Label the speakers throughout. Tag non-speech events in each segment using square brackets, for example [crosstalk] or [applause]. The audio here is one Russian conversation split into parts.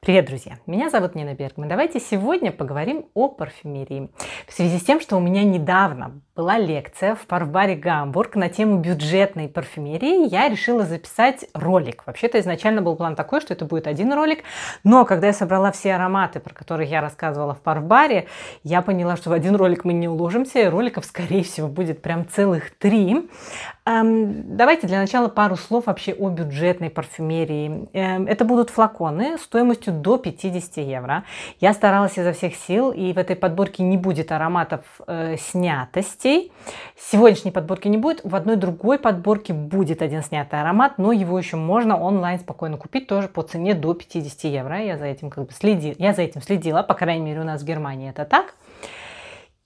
Speaker 1: Привет, друзья! Меня зовут Нина Бергман. Давайте сегодня поговорим о парфюмерии. В связи с тем, что у меня недавно была лекция в парфбаре Гамбург на тему бюджетной парфюмерии, я решила записать ролик. Вообще-то изначально был план такой, что это будет один ролик, но когда я собрала все ароматы, про которые я рассказывала в парфбаре, я поняла, что в один ролик мы не уложимся, и роликов, скорее всего, будет прям целых три. Эм, давайте для начала пару слов вообще о бюджетной парфюмерии. Эм, это будут флаконы стоимостью до 50 евро. Я старалась изо всех сил, и в этой подборке не будет ароматов э, снятости, гостей. Сегодняшней подборки не будет. В одной другой подборке будет один снятый аромат, но его еще можно онлайн спокойно купить тоже по цене до 50 евро. Я за этим как бы следила, я за этим следила, по крайней мере у нас в Германии это так.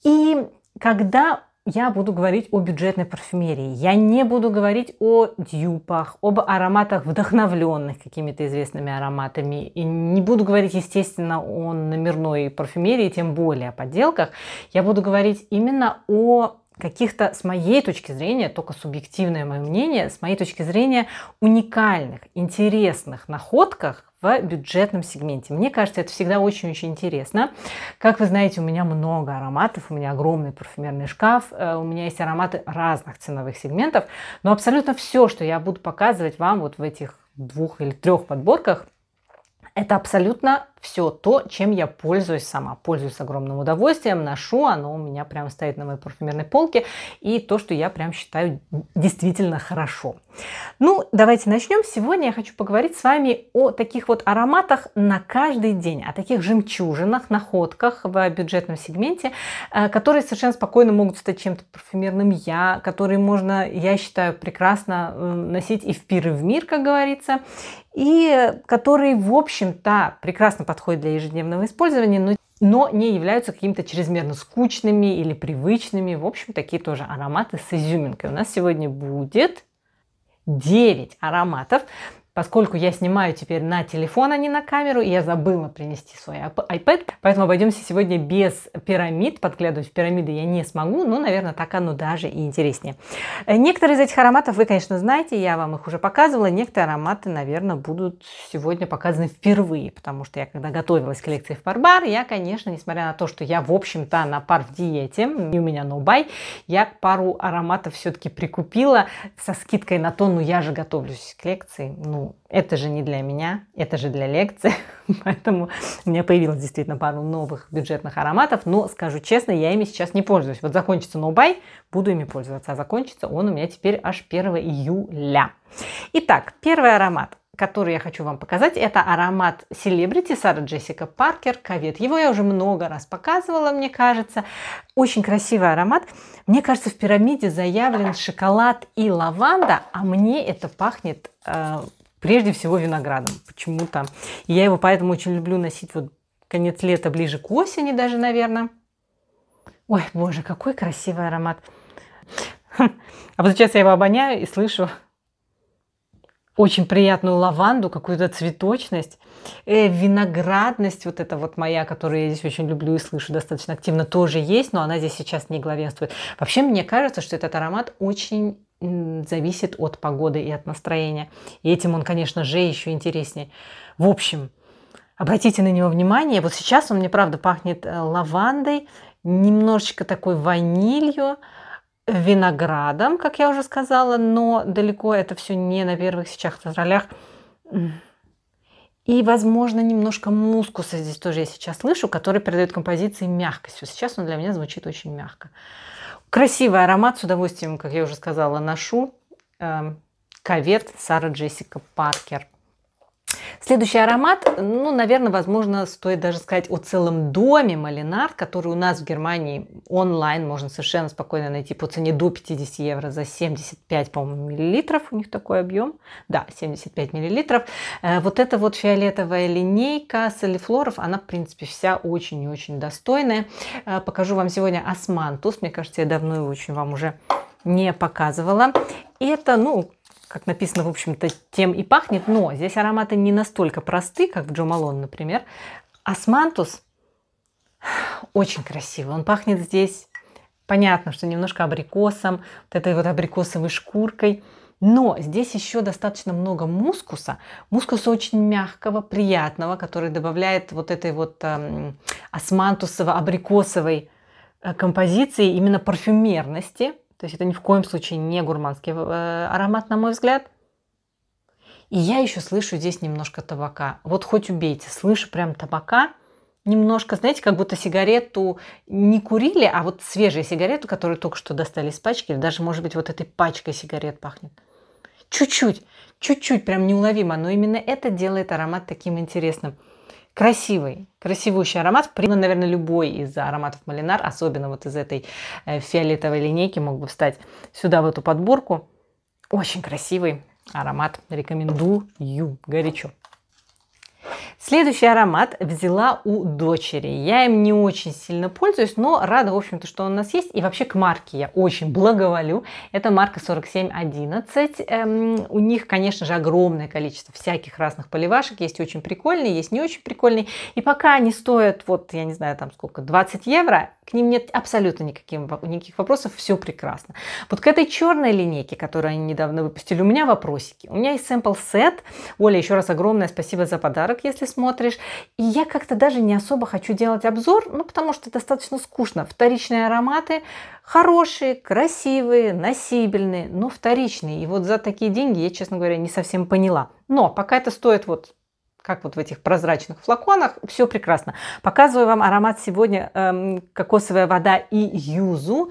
Speaker 1: И когда я буду говорить о бюджетной парфюмерии. Я не буду говорить о дюпах, об ароматах, вдохновленных какими-то известными ароматами. И не буду говорить, естественно, о номерной парфюмерии, тем более о подделках. Я буду говорить именно о каких-то, с моей точки зрения, только субъективное мое мнение, с моей точки зрения, уникальных, интересных находках в бюджетном сегменте. Мне кажется, это всегда очень-очень интересно. Как вы знаете, у меня много ароматов, у меня огромный парфюмерный шкаф, э, у меня есть ароматы разных ценовых сегментов, но абсолютно все, что я буду показывать вам вот в этих двух или трех подборках, это абсолютно все то, чем я пользуюсь сама. Пользуюсь огромным удовольствием, ношу, оно у меня прямо стоит на моей парфюмерной полке. И то, что я прям считаю действительно хорошо. Ну, давайте начнем. Сегодня я хочу поговорить с вами о таких вот ароматах на каждый день, о таких жемчужинах, находках в бюджетном сегменте, э, которые совершенно спокойно могут стать чем-то парфюмерным я, которые можно, я считаю, прекрасно э, носить и в пир, и в мир, как говорится, и которые, в общем-то, прекрасно подходят для ежедневного использования, но но не являются какими-то чрезмерно скучными или привычными. В общем, такие тоже ароматы с изюминкой. У нас сегодня будет 9 ароматов, Поскольку я снимаю теперь на телефон, а не на камеру, я забыла принести свой iPad, поэтому обойдемся сегодня без пирамид. Подглядывать в пирамиды я не смогу, но, наверное, так оно даже и интереснее. Э, некоторые из этих ароматов вы, конечно, знаете, я вам их уже показывала. Некоторые ароматы, наверное, будут сегодня показаны впервые, потому что я, когда готовилась к лекции в Парбар, я, конечно, несмотря на то, что я, в общем-то, на пар в диете, и у меня ноубай, я пару ароматов все-таки прикупила со скидкой на то, ну я же готовлюсь к лекции, ну это же не для меня, это же для лекции. [laughs] Поэтому у меня появилось действительно пару новых бюджетных ароматов, но скажу честно, я ими сейчас не пользуюсь. Вот закончится ноубай, буду ими пользоваться, а закончится он у меня теперь аж 1 июля. Итак, первый аромат который я хочу вам показать, это аромат Celebrity Сара Джессика Паркер Ковет. Его я уже много раз показывала, мне кажется. Очень красивый аромат. Мне кажется, в пирамиде заявлен шоколад и лаванда, а мне это пахнет э, прежде всего виноградом почему-то. Я его поэтому очень люблю носить вот конец лета, ближе к осени даже, наверное. Ой, боже, какой красивый аромат. [laughs] А вот сейчас я его обоняю и слышу очень приятную лаванду, какую-то цветочность, э, виноградность, вот эта вот моя, которую я здесь очень люблю и слышу достаточно активно, тоже есть, но она здесь сейчас не главенствует. Вообще, мне кажется, что этот аромат очень зависит от погоды и от настроения. И этим он, конечно же, еще интереснее. В общем, обратите на него внимание. Вот сейчас он мне, правда, пахнет э, лавандой, немножечко такой ванилью, виноградом, как я уже сказала, но далеко это все не на первых сейчас ролях. И, возможно, немножко мускуса здесь тоже я сейчас слышу, который придает композиции мягкость. сейчас он для меня звучит очень мягко. Красивый аромат, с удовольствием, как я уже сказала, ношу. Эм, Каверт Сара Джессика Паркер. Следующий аромат, ну, наверное, возможно, стоит даже сказать о целом доме Малинар, который у нас в Германии онлайн можно совершенно спокойно найти по цене до 50 евро за 75, по-моему, миллилитров. У них такой объем. Да, 75 миллилитров. Э, вот эта вот фиолетовая линейка солифлоров, она, в принципе, вся очень и очень достойная. Э, покажу вам сегодня османтус. Мне кажется, я давно его очень вам уже не показывала. Это, ну, как написано, в общем-то, тем и пахнет, но здесь ароматы не настолько просты, как в Jo Malone, например. Османтус очень красивый. Он пахнет здесь, понятно, что немножко абрикосом, вот этой вот абрикосовой шкуркой, Но здесь еще достаточно много мускуса. Мускуса очень мягкого, приятного, который добавляет вот этой вот эм, османтусово-абрикосовой э, композиции именно парфюмерности. То есть это ни в коем случае не гурманский э, аромат, на мой взгляд. И я еще слышу здесь немножко табака. Вот хоть убейте, слышу прям табака – немножко, знаете, как будто сигарету не курили, а вот свежую сигарету, которую только что достали из пачки, или даже, может быть, вот этой пачкой сигарет пахнет. Чуть-чуть, чуть-чуть, прям неуловимо, но именно это делает аромат таким интересным. Красивый, красивущий аромат. Ну, наверное, любой из ароматов Малинар, особенно вот из этой э, фиолетовой линейки, мог бы встать сюда, в эту подборку. Очень красивый аромат. Рекомендую горячо. Следующий аромат взяла у дочери. Я им не очень сильно пользуюсь, но рада, в общем-то, что он у нас есть. И вообще к марке я очень благоволю. Это марка 4711. Эм, у них, конечно же, огромное количество всяких разных поливашек. Есть очень прикольные, есть не очень прикольные. И пока они стоят, вот, я не знаю, там сколько, 20 евро, к ним нет абсолютно никаких, никаких вопросов, все прекрасно. Вот к этой черной линейке, которую они недавно выпустили, у меня вопросики. У меня есть sample set. Оля, еще раз огромное спасибо за подарок, если смотришь. И я как-то даже не особо хочу делать обзор, ну, потому что достаточно скучно. Вторичные ароматы хорошие, красивые, носибельные, но вторичные. И вот за такие деньги я, честно говоря, не совсем поняла. Но пока это стоит вот как вот в этих прозрачных флаконах, все прекрасно. Показываю вам аромат сегодня эм, кокосовая вода и юзу.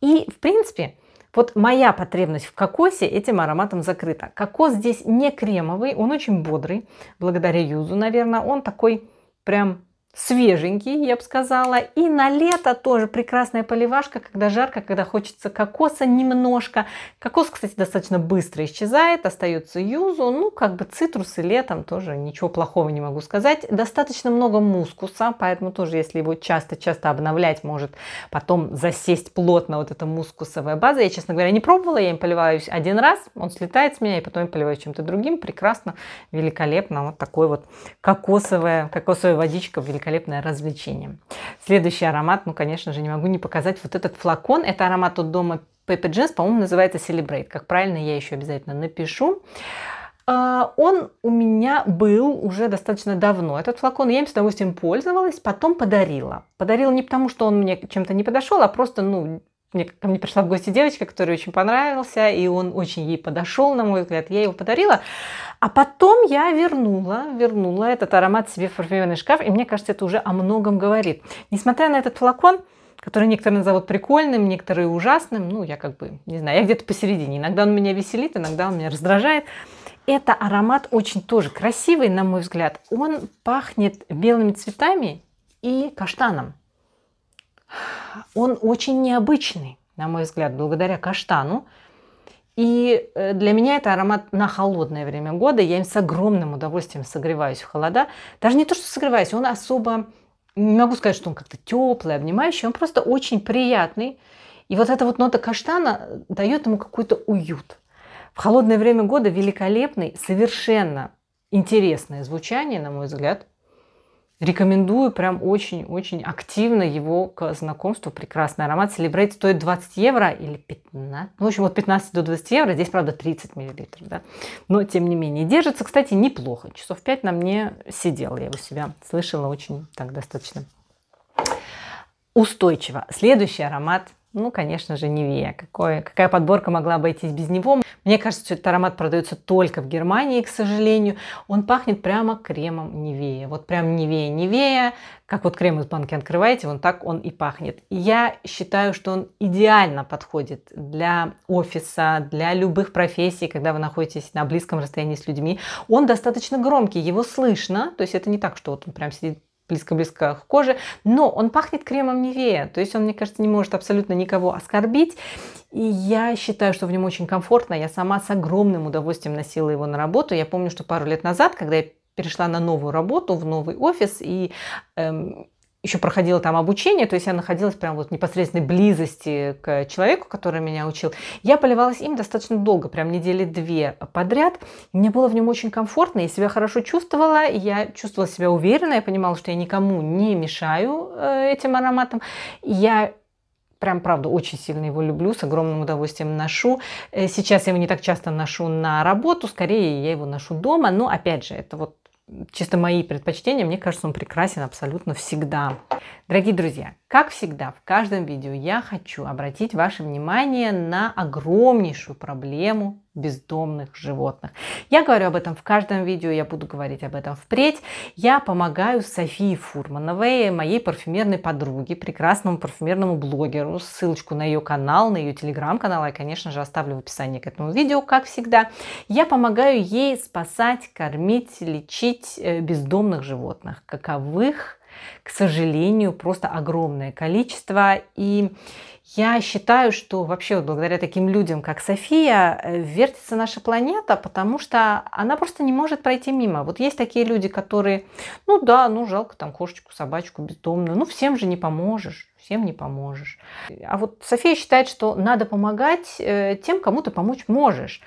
Speaker 1: И, в принципе, вот моя потребность в кокосе этим ароматом закрыта. Кокос здесь не кремовый, он очень бодрый, благодаря юзу, наверное. Он такой прям свеженький, я бы сказала. И на лето тоже прекрасная поливашка, когда жарко, когда хочется кокоса немножко. Кокос, кстати, достаточно быстро исчезает, остается юзу. Ну, как бы цитрусы летом тоже ничего плохого не могу сказать. Достаточно много мускуса, поэтому тоже, если его часто-часто обновлять, может потом засесть плотно вот эта мускусовая база. Я, честно говоря, не пробовала, я им поливаюсь один раз, он слетает с меня, и потом я поливаюсь чем-то другим. Прекрасно, великолепно. Вот такой вот кокосовая, кокосовая водичка великолепная великолепное развлечение. Следующий аромат, ну, конечно же, не могу не показать вот этот флакон. Это аромат от дома Pepe Jeans, по-моему, называется Celebrate. Как правильно, я еще обязательно напишу. А, он у меня был уже достаточно давно. Этот флакон я им с удовольствием пользовалась, потом подарила. Подарила не потому, что он мне чем-то не подошел, а просто, ну, мне, ко мне пришла в гости девочка, которая очень понравился, и он очень ей подошел, на мой взгляд. Я его подарила. А потом я вернула, вернула этот аромат себе в парфюмерный шкаф, и мне кажется, это уже о многом говорит. Несмотря на этот флакон, который некоторые назовут прикольным, некоторые ужасным, ну, я как бы, не знаю, я где-то посередине. Иногда он меня веселит, иногда он меня раздражает. Это аромат очень тоже красивый, на мой взгляд. Он пахнет белыми цветами и каштаном он очень необычный, на мой взгляд, благодаря каштану. И э, для меня это аромат на холодное время года. Я им с огромным удовольствием согреваюсь в холода. Даже не то, что согреваюсь, он особо, не могу сказать, что он как-то теплый, обнимающий, он просто очень приятный. И вот эта вот нота каштана дает ему какой-то уют. В холодное время года великолепный, совершенно интересное звучание, на мой взгляд – Рекомендую прям очень-очень активно его к знакомству. Прекрасный аромат. Celebrate стоит 20 евро или 15. Ну, в общем, от 15 до 20 евро. Здесь, правда, 30 миллилитров. Да? Но, тем не менее, держится, кстати, неплохо. Часов 5 на мне сидел. Я у себя слышала очень так достаточно устойчиво. Следующий аромат ну, конечно же, Невея. Какое, какая подборка могла обойтись без него? Мне кажется, что этот аромат продается только в Германии, к сожалению. Он пахнет прямо кремом Невея. Вот прям Невея, Невея. Как вот крем из банки открываете, он так он и пахнет. я считаю, что он идеально подходит для офиса, для любых профессий, когда вы находитесь на близком расстоянии с людьми. Он достаточно громкий, его слышно. То есть это не так, что вот он прям сидит близко-близко к коже, но он пахнет кремом Невея, то есть он, мне кажется, не может абсолютно никого оскорбить, и я считаю, что в нем очень комфортно, я сама с огромным удовольствием носила его на работу, я помню, что пару лет назад, когда я перешла на новую работу, в новый офис, и эм, еще проходила там обучение, то есть я находилась прям вот в непосредственной близости к человеку, который меня учил. Я поливалась им достаточно долго, прям недели две подряд. Мне было в нем очень комфортно, я себя хорошо чувствовала, я чувствовала себя уверенно, я понимала, что я никому не мешаю э, этим ароматом. Я прям, правда, очень сильно его люблю, с огромным удовольствием ношу. Э, сейчас я его не так часто ношу на работу, скорее я его ношу дома, но, опять же, это вот чисто мои предпочтения, мне кажется, он прекрасен абсолютно всегда. Дорогие друзья, как всегда, в каждом видео я хочу обратить ваше внимание на огромнейшую проблему бездомных животных. Я говорю об этом в каждом видео, я буду говорить об этом впредь. Я помогаю Софии Фурмановой, моей парфюмерной подруге, прекрасному парфюмерному блогеру. Ссылочку на ее канал, на ее телеграм-канал я, конечно же, оставлю в описании к этому видео, как всегда. Я помогаю ей спасать, кормить, лечить э, бездомных животных, каковых к сожалению, просто огромное количество. И я считаю, что вообще вот благодаря таким людям, как София, э, вертится наша планета, потому что она просто не может пройти мимо. Вот есть такие люди, которые, ну да, ну жалко там кошечку, собачку бездомную, ну всем же не поможешь, всем не поможешь. А вот София считает, что надо помогать э, тем, кому ты помочь можешь.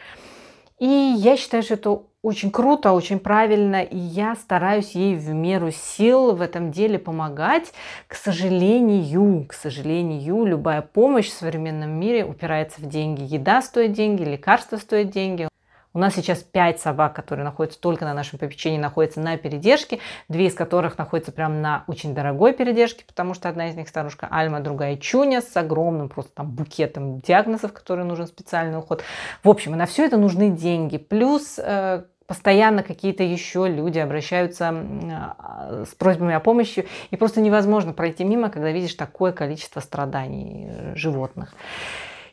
Speaker 1: И я считаю, что это очень круто, очень правильно, и я стараюсь ей в меру сил в этом деле помогать. К сожалению, к сожалению, любая помощь в современном мире упирается в деньги. Еда стоит деньги, лекарства стоят деньги. У нас сейчас пять собак, которые находятся только на нашем попечении, находятся на передержке, две из которых находятся прямо на очень дорогой передержке, потому что одна из них старушка Альма, другая Чуня с огромным просто там букетом диагнозов, который нужен специальный уход. В общем, на все это нужны деньги. Плюс э, постоянно какие-то еще люди обращаются а, с просьбами о помощи, и просто невозможно пройти мимо, когда видишь такое количество страданий э, животных.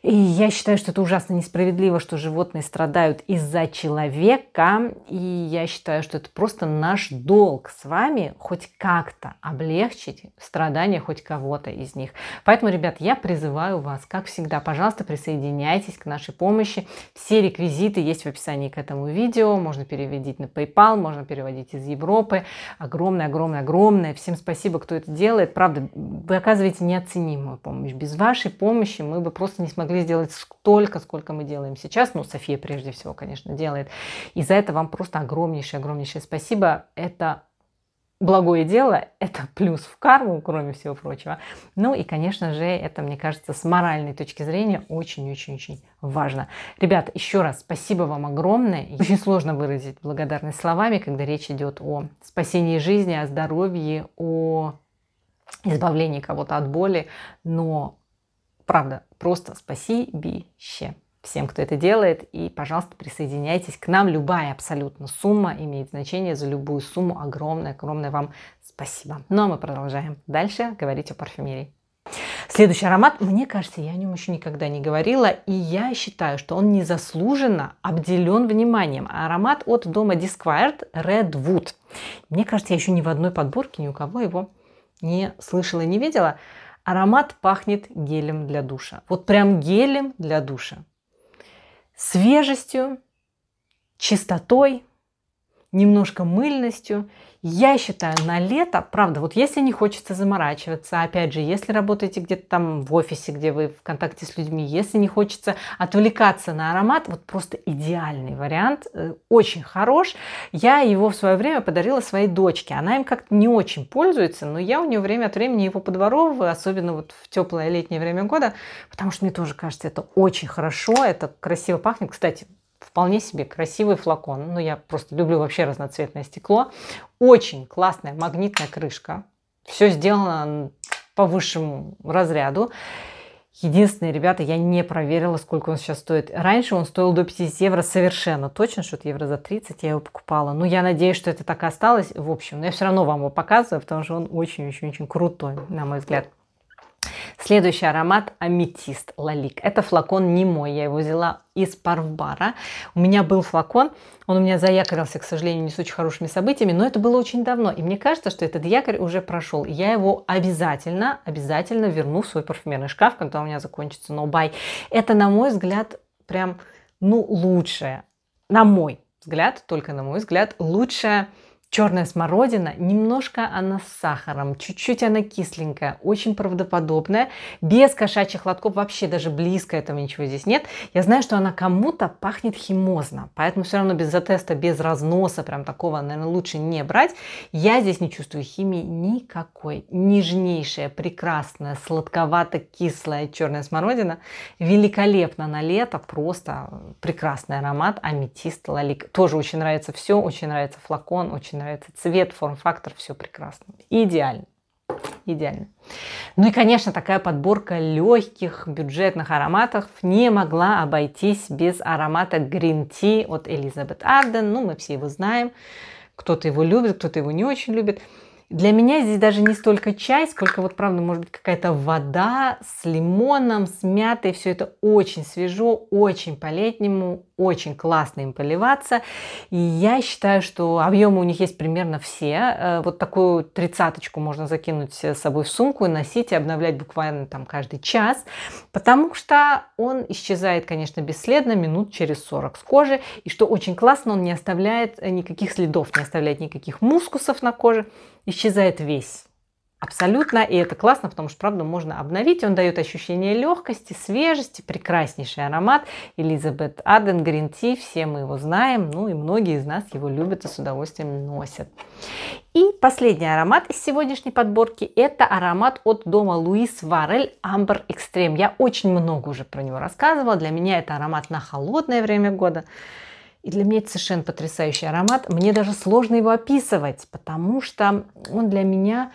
Speaker 1: И я считаю, что это ужасно несправедливо, что животные страдают из-за человека. И я считаю, что это просто наш долг с вами хоть как-то облегчить страдания хоть кого-то из них. Поэтому, ребят, я призываю вас, как всегда, пожалуйста, присоединяйтесь к нашей помощи. Все реквизиты есть в описании к этому видео. Можно переводить на PayPal, можно переводить из Европы. Огромное, огромное, огромное. Всем спасибо, кто это делает. Правда, вы оказываете неоценимую помощь. Без вашей помощи мы бы просто не смогли могли сделать столько, сколько мы делаем сейчас. Ну, София прежде всего, конечно, делает. И за это вам просто огромнейшее, огромнейшее спасибо. Это благое дело, это плюс в карму, кроме всего прочего. Ну и, конечно же, это, мне кажется, с моральной точки зрения очень-очень-очень важно. Ребят, еще раз спасибо вам огромное. Очень сложно выразить благодарность словами, когда речь идет о спасении жизни, о здоровье, о избавлении кого-то от боли, но Правда, просто спасибище всем, кто это делает. И, пожалуйста, присоединяйтесь к нам. Любая абсолютно сумма имеет значение. За любую сумму огромное, огромное вам спасибо. Ну а мы продолжаем дальше говорить о парфюмерии. Следующий аромат, мне кажется, я о нем еще никогда не говорила, и я считаю, что он незаслуженно обделен вниманием. Аромат от дома Disquired Redwood. Мне кажется, я еще ни в одной подборке ни у кого его не слышала не видела. Аромат пахнет гелем для душа. Вот прям гелем для душа. Свежестью, чистотой, немножко мыльностью я считаю, на лето, правда, вот если не хочется заморачиваться, опять же, если работаете где-то там в офисе, где вы в контакте с людьми, если не хочется отвлекаться на аромат, вот просто идеальный вариант, э, очень хорош. Я его в свое время подарила своей дочке. Она им как-то не очень пользуется, но я у нее время от времени его подворовываю, особенно вот в теплое летнее время года, потому что мне тоже кажется, это очень хорошо, это красиво пахнет. Кстати, вполне себе красивый флакон. Ну, я просто люблю вообще разноцветное стекло. Очень классная магнитная крышка. Все сделано по высшему разряду. Единственное, ребята, я не проверила, сколько он сейчас стоит. Раньше он стоил до 50 евро совершенно точно, что-то евро за 30 я его покупала. Но я надеюсь, что это так и осталось. В общем, но я все равно вам его показываю, потому что он очень-очень-очень крутой, на мой взгляд. Следующий аромат Аметист Лалик. Это флакон не мой, я его взяла из парфбара. У меня был флакон, он у меня заякорился, к сожалению, не с очень хорошими событиями, но это было очень давно. И мне кажется, что этот якорь уже прошел. И я его обязательно, обязательно верну в свой парфюмерный шкаф, когда у меня закончится No Buy. Это, на мой взгляд, прям, ну, лучшее, на мой взгляд, только на мой взгляд, лучшее черная смородина, немножко она с сахаром, чуть-чуть она кисленькая, очень правдоподобная, без кошачьих лотков, вообще даже близко этого ничего здесь нет. Я знаю, что она кому-то пахнет химозно, поэтому все равно без затеста, без разноса, прям такого, наверное, лучше не брать. Я здесь не чувствую химии никакой. Нежнейшая, прекрасная, сладковато-кислая черная смородина, великолепно на лето, просто прекрасный аромат, аметист, лалик. Тоже очень нравится все, очень нравится флакон, очень нравится цвет, форм-фактор, все прекрасно. Идеально. Идеально. Ну и, конечно, такая подборка легких бюджетных ароматов не могла обойтись без аромата Green Tea от Элизабет Арден. Ну, мы все его знаем. Кто-то его любит, кто-то его не очень любит. Для меня здесь даже не столько чай, сколько вот, правда, может быть, какая-то вода с лимоном, с мятой. Все это очень свежо, очень по-летнему, очень классно им поливаться. И я считаю, что объемы у них есть примерно все. Э, вот такую тридцаточку можно закинуть с собой в сумку и носить и обновлять буквально там каждый час, потому что он исчезает, конечно, бесследно минут через 40 с кожи. И что очень классно, он не оставляет никаких следов, не оставляет никаких мускусов на коже исчезает весь. Абсолютно, и это классно, потому что, правда, можно обновить. Он дает ощущение легкости, свежести, прекраснейший аромат. Элизабет Аден Грин Ти, все мы его знаем, ну и многие из нас его любят и с удовольствием носят. И последний аромат из сегодняшней подборки – это аромат от дома Луис Варель Amber Extreme. Я очень много уже про него рассказывала. Для меня это аромат на холодное время года. И для меня это совершенно потрясающий аромат. Мне даже сложно его описывать, потому что он для меня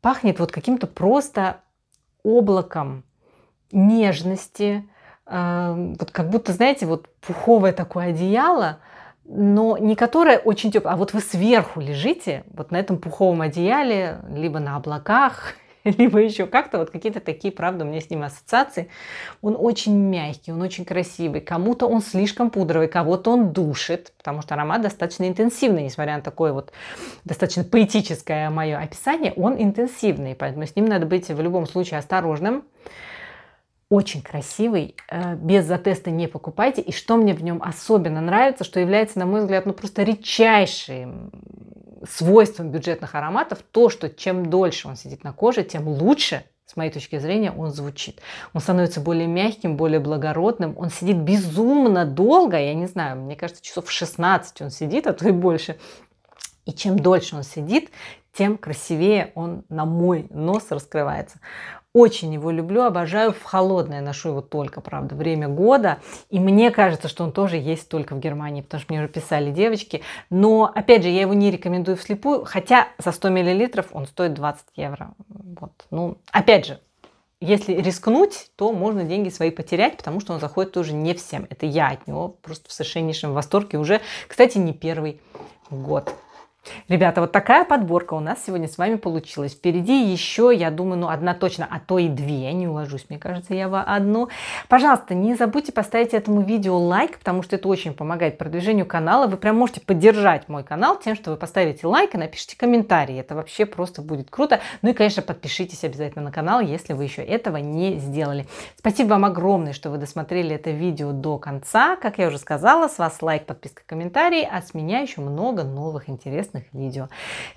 Speaker 1: пахнет вот каким-то просто облаком нежности, э, вот как будто, знаете, вот пуховое такое одеяло, но не которое очень теплое, а вот вы сверху лежите, вот на этом пуховом одеяле, либо на облаках, [laughs] либо еще как-то, вот какие-то такие, правда, у меня с ним ассоциации. Он очень мягкий, он очень красивый. Кому-то он слишком пудровый, кого-то он душит, потому что аромат достаточно интенсивный, несмотря на такое вот достаточно поэтическое мое описание, он интенсивный, поэтому с ним надо быть в любом случае осторожным очень красивый, э, без затеста не покупайте. И что мне в нем особенно нравится, что является, на мой взгляд, ну просто редчайшим свойством бюджетных ароматов то, что чем дольше он сидит на коже, тем лучше, с моей точки зрения, он звучит. Он становится более мягким, более благородным. Он сидит безумно долго, я не знаю, мне кажется, часов 16 он сидит, а то и больше. И чем дольше он сидит, тем красивее он на мой нос раскрывается. Очень его люблю, обожаю. В холодное ношу его только, правда, время года. И мне кажется, что он тоже есть только в Германии, потому что мне уже писали девочки. Но, опять же, я его не рекомендую вслепую, хотя за 100 мл он стоит 20 евро. Вот. Ну, опять же, если рискнуть, то можно деньги свои потерять, потому что он заходит тоже не всем. Это я от него просто в совершеннейшем восторге уже, кстати, не первый год. Ребята, вот такая подборка у нас сегодня с вами получилась. Впереди еще, я думаю, ну одна точно, а то и две. Я не уложусь, мне кажется, я в одну. Пожалуйста, не забудьте поставить этому видео лайк, потому что это очень помогает продвижению канала. Вы прям можете поддержать мой канал тем, что вы поставите лайк и напишите комментарий. Это вообще просто будет круто. Ну и, конечно, подпишитесь обязательно на канал, если вы еще этого не сделали. Спасибо вам огромное, что вы досмотрели это видео до конца. Как я уже сказала, с вас лайк, подписка, комментарий, а с меня еще много новых интересных интересных видео.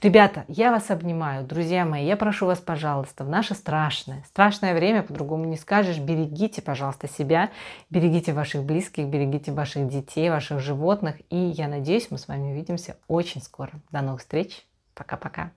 Speaker 1: Ребята, я вас обнимаю, друзья мои, я прошу вас, пожалуйста, в наше страшное, страшное время, по-другому не скажешь, берегите, пожалуйста, себя, берегите ваших близких, берегите ваших детей, ваших животных, и я надеюсь, мы с вами увидимся очень скоро. До новых встреч, пока-пока.